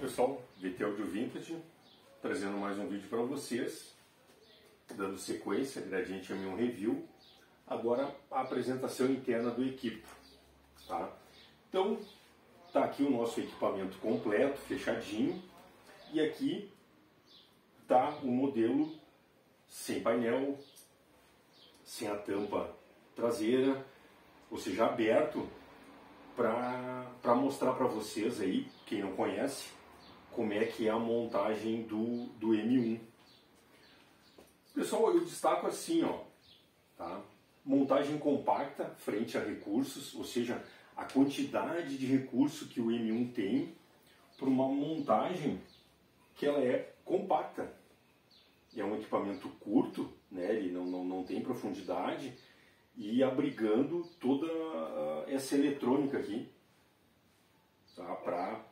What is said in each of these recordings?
Pessoal, VT Audio Vintage, trazendo mais um vídeo para vocês, dando sequência, Gradiente M1 Review, agora a apresentação interna do equipo. Tá? Então, está aqui o nosso equipamento completo, fechadinho, e aqui está o modelo sem painel, sem a tampa traseira, ou seja, aberto para mostrar para vocês aí, quem não conhece, como é que é a montagem do, do M1. Pessoal, eu destaco assim, ó, tá? Montagem compacta frente a recursos, ou seja, a quantidade de recurso que o M1 tem para uma montagem que ela é compacta. É um equipamento curto, né? ele não, não, não tem profundidade e abrigando toda essa eletrônica aqui tá? para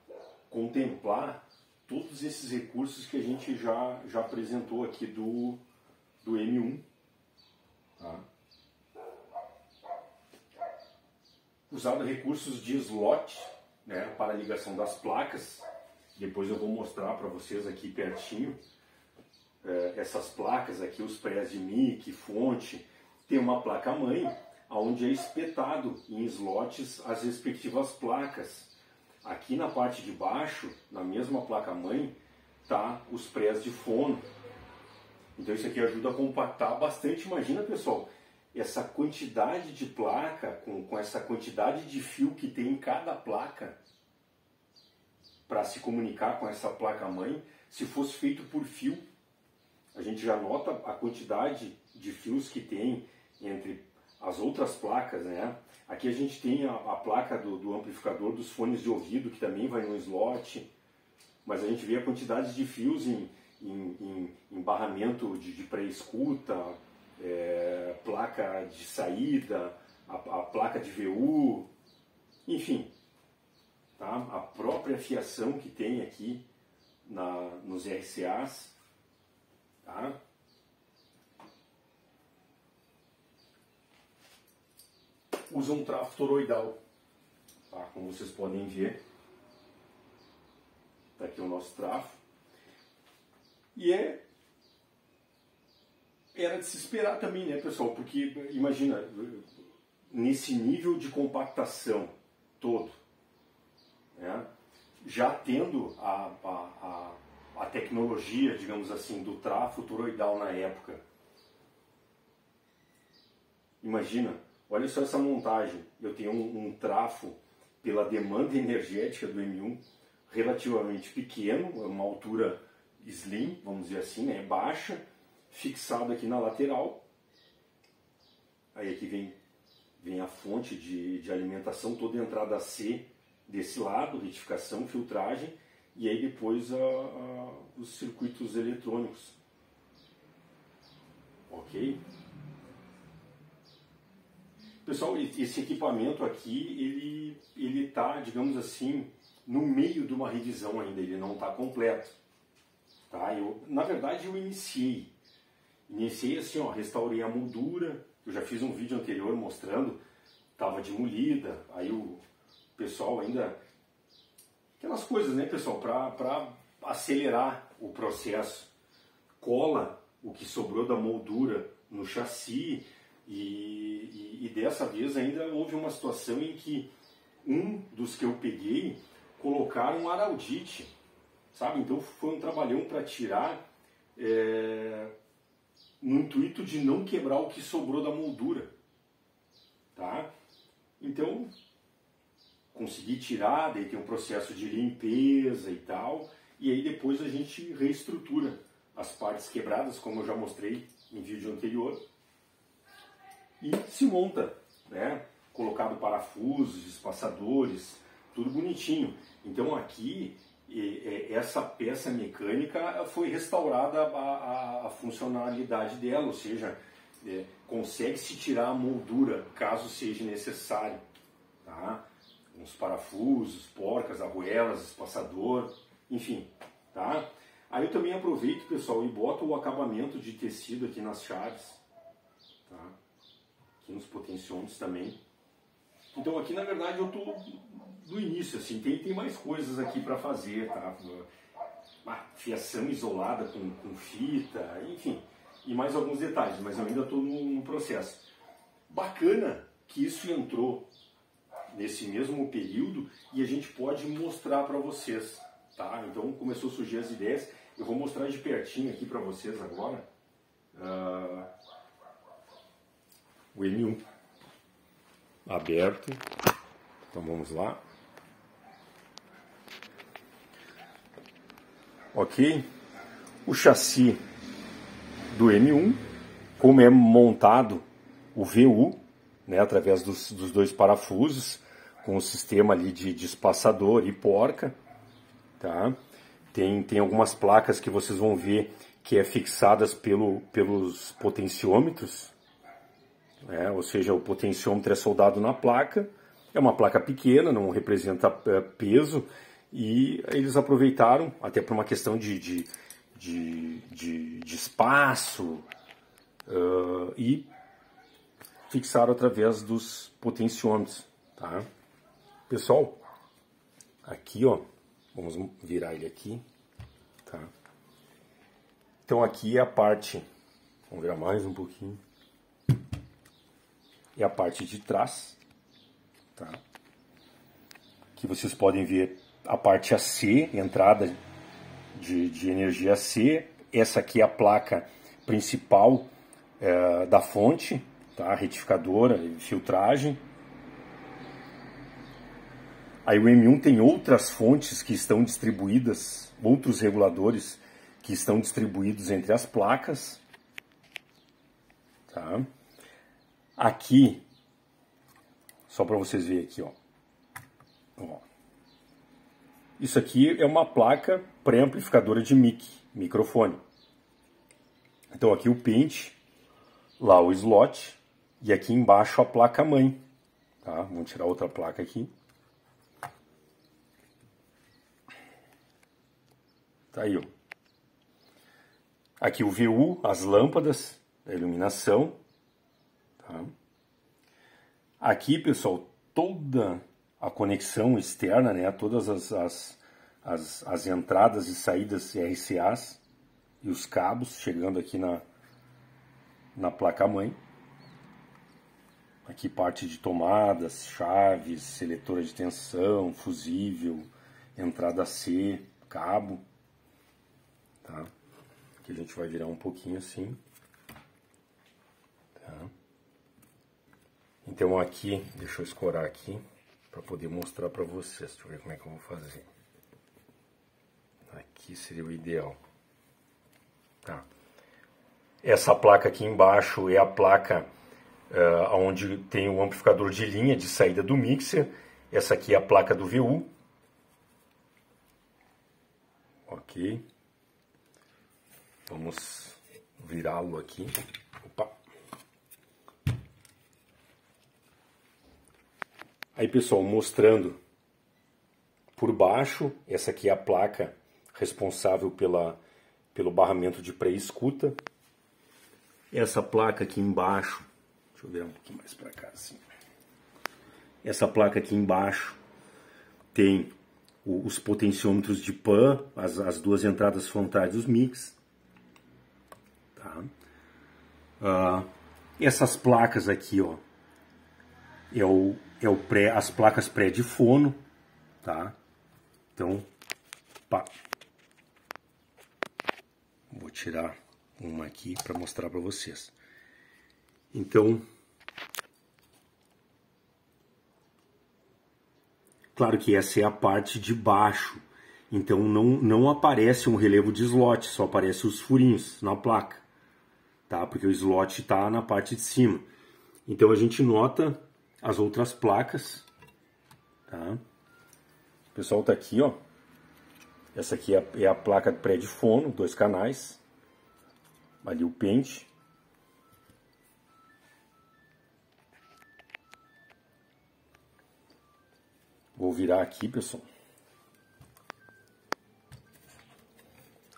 contemplar todos esses recursos que a gente já, já apresentou aqui do, do M1. Tá? Usado recursos de slot né, para ligação das placas. Depois eu vou mostrar para vocês aqui pertinho é, essas placas aqui, os prés de mic, fonte. Tem uma placa mãe, onde é espetado em slots as respectivas placas Aqui na parte de baixo, na mesma placa-mãe, tá os prés de fono. Então isso aqui ajuda a compactar bastante. Imagina, pessoal, essa quantidade de placa, com, com essa quantidade de fio que tem em cada placa, para se comunicar com essa placa-mãe, se fosse feito por fio, a gente já nota a quantidade de fios que tem entre as outras placas, né? Aqui a gente tem a, a placa do, do, amplificador dos fones de ouvido, que também vai no slot, mas a gente vê a quantidade de fios em, em, em, em barramento de, de pré-escuta, é, placa de saída, a, a, placa de VU, enfim, tá? a própria fiação que tem aqui na, nos RCAs, tá? Usa um trafo toroidal, tá? como vocês podem ver. Está aqui o nosso trafo. E é era de se esperar também, né, pessoal? Porque imagina, nesse nível de compactação todo, né, já tendo a, a, a, a tecnologia, digamos assim, do trafo toroidal na época. Imagina, Olha só essa montagem. Eu tenho um, um trafo pela demanda energética do M1 relativamente pequeno, uma altura slim, vamos dizer assim, né, baixa, fixado aqui na lateral. Aí aqui vem, vem a fonte de, de alimentação, toda a entrada C desse lado, retificação, filtragem, e aí depois a, a, os circuitos eletrônicos. Ok? Pessoal, esse equipamento aqui, ele ele está, digamos assim, no meio de uma revisão ainda, ele não está completo. Tá? Eu, na verdade, eu iniciei. Iniciei assim, ó, restaurei a moldura, eu já fiz um vídeo anterior mostrando, estava demolida, aí o pessoal ainda... Aquelas coisas, né, pessoal, para acelerar o processo. Cola o que sobrou da moldura no chassi, e, e, e, dessa vez ainda houve uma situação em que um dos que eu peguei colocaram araldite, sabe? Então foi um trabalhão para tirar é, no intuito de não quebrar o que sobrou da moldura, tá? Então consegui tirar, daí tem um processo de limpeza e tal, e aí depois a gente reestrutura as partes quebradas, como eu já mostrei em vídeo anterior, e se monta, né? colocado parafusos, espaçadores, tudo bonitinho. Então aqui essa peça mecânica foi restaurada a, funcionalidade dela, ou seja, é, consegue-se tirar a moldura caso seja necessário. Tá? Uns parafusos, porcas, arruelas, espaçador, enfim. Tá? Aí eu também aproveito, pessoal, e boto o acabamento de tecido aqui nas chaves. Tá? Aqui nos potenciômetros também. Então aqui na verdade eu estou do início, assim, tem, tem mais coisas aqui para fazer, tá? Uma fiação isolada com, com fita, enfim, e mais alguns detalhes, mas eu ainda estou no, no processo. Bacana que isso entrou nesse mesmo período e a gente pode mostrar para vocês, tá? Então começou a surgir as ideias, eu vou mostrar de pertinho aqui para vocês agora uh, o M1 aberto, então vamos lá. Ok, o chassi do M1, como é montado o VU, né, através dos, dos dois parafusos, com o sistema ali de, de espaçador e porca, tá? Tem, tem algumas placas que vocês vão ver que é fixadas pelo, pelos potenciômetros, né? ou seja, o potenciômetro é soldado na placa, é uma placa pequena, não representa é, peso, e eles aproveitaram, até por uma questão de, de, de, de, de espaço, uh, e fixaram através dos potenciômetros, tá? Pessoal, aqui ó, vamos virar ele aqui, tá? Então aqui é a parte, vamos virar mais um pouquinho, é a parte de trás, tá? Que vocês podem ver a parte AC, entrada de, de energia AC, essa aqui é a placa principal é, da fonte, tá? retificadora filtragem, Aí o M1 tem outras fontes que estão distribuídas, outros reguladores que estão distribuídos entre as placas. Tá? Aqui, só para vocês verem aqui, ó. ó. Isso aqui é uma placa pré-amplificadora de mic, microfone. Então aqui o pente, lá o slot e aqui embaixo a placa mãe. Tá? Vamos tirar outra placa aqui. Tá aí, ó. Aqui o VU, as lâmpadas, a iluminação. Tá? Aqui, pessoal, toda a conexão externa, né? Todas as, as, as, as entradas e saídas RCAs e os cabos chegando aqui na, na placa-mãe. Aqui parte de tomadas, chaves, seletora de tensão, fusível, entrada C, cabo tá? Que a gente vai virar um pouquinho assim, tá? Então aqui, deixa eu escorar aqui para poder mostrar para vocês. Deixa eu ver como é que eu vou fazer. Aqui seria o ideal. Tá. Essa placa aqui embaixo é a placa uh, onde tem o amplificador de linha de saída do mixer. Essa aqui é a placa do VU. Ok. Vamos virá-lo aqui. Aí, pessoal, mostrando por baixo, essa aqui é a placa responsável pela, pelo barramento de pré-escuta. Essa placa aqui embaixo, deixa eu virar um pouquinho mais para cá assim. Essa placa aqui embaixo tem os potenciômetros de PAN, as, as duas entradas frontais dos mix. Uh, essas placas aqui, ó, é o, é o pré, as placas pré de fono, tá? Então, pá. Vou tirar uma aqui para mostrar para vocês. Então, claro que essa é a parte de baixo. Então não, não aparece um relevo de slot, só aparece os furinhos na placa tá? Porque o slot está na parte de cima. Então a gente nota as outras placas, tá? O pessoal tá aqui, ó. Essa aqui é a, é a placa pré de fono, dois canais. Ali o pente. Vou virar aqui, pessoal.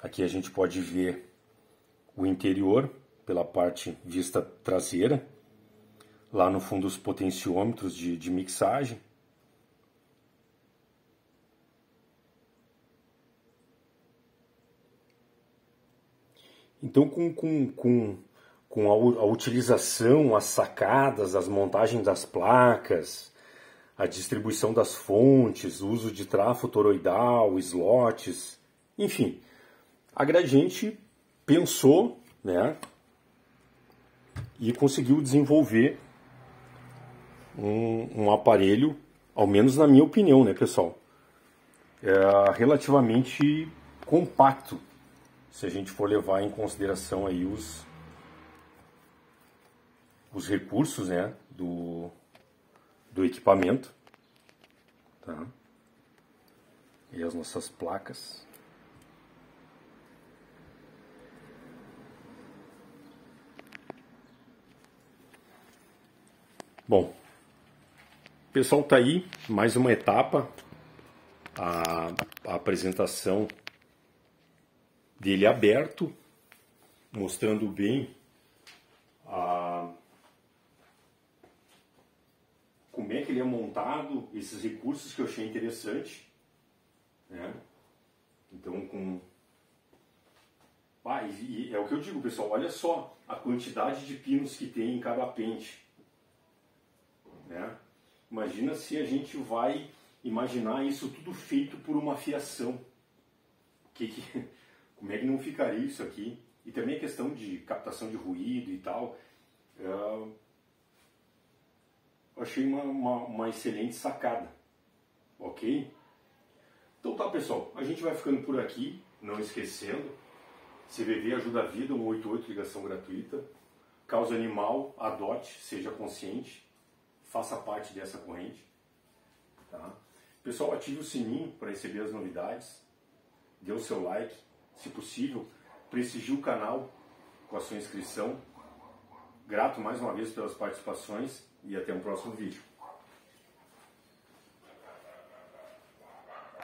Aqui a gente pode ver o interior pela parte vista traseira, lá no fundo os potenciômetros de, de mixagem. Então, com, com, com, com a, a, utilização, as sacadas, as montagens das placas, a distribuição das fontes, o uso de trafo toroidal, slots, enfim, a Gradiente pensou né, e conseguiu desenvolver um, um aparelho, ao menos na minha opinião, né, pessoal, é relativamente compacto, se a gente for levar em consideração aí os, os recursos, né, do, do equipamento, tá? E as nossas placas. Bom, pessoal, tá aí mais uma etapa, a, a apresentação dele aberto, mostrando bem a, como é que ele é montado, esses recursos que eu achei interessante, né? Então, com ah, e, e é o que eu digo, pessoal, olha só a quantidade de pinos que tem em cada pente. Né? Imagina se a gente vai imaginar isso tudo feito por uma fiação. Que, que, como é que não ficaria isso aqui? E também a questão de captação de ruído e tal. Uh, achei uma, uma, uma excelente sacada. Ok? Então tá pessoal, a gente vai ficando por aqui, não esquecendo, CVV ajuda a vida, 188 ligação gratuita, causa animal, adote, seja consciente, faça parte dessa corrente. Tá? Pessoal, ative o sininho para receber as novidades, dê o seu like, se possível, prestigie o canal com a sua inscrição. Grato mais uma vez pelas participações e até um próximo vídeo.